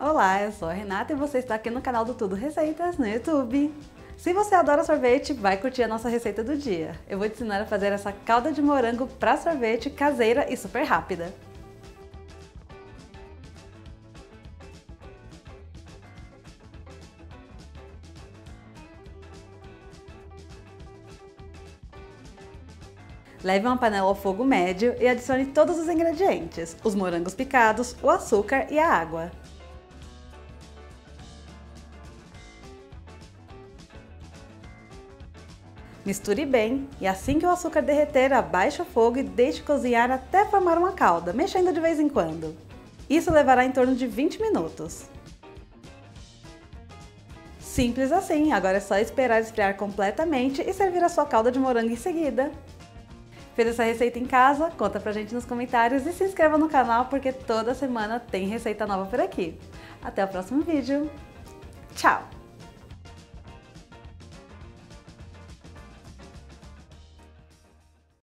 Olá, eu sou a Renata e você está aqui no canal do Tudo Receitas no YouTube. Se você adora sorvete, vai curtir a nossa receita do dia. Eu vou te ensinar a fazer essa calda de morango para sorvete caseira e super rápida. Leve uma panela ao fogo médio e adicione todos os ingredientes, os morangos picados, o açúcar e a água. Misture bem e assim que o açúcar derreter, abaixe o fogo e deixe cozinhar até formar uma calda, mexendo de vez em quando. Isso levará em torno de 20 minutos. Simples assim, agora é só esperar esfriar completamente e servir a sua calda de morango em seguida. Fez essa receita em casa? Conta pra gente nos comentários e se inscreva no canal porque toda semana tem receita nova por aqui. Até o próximo vídeo. Tchau!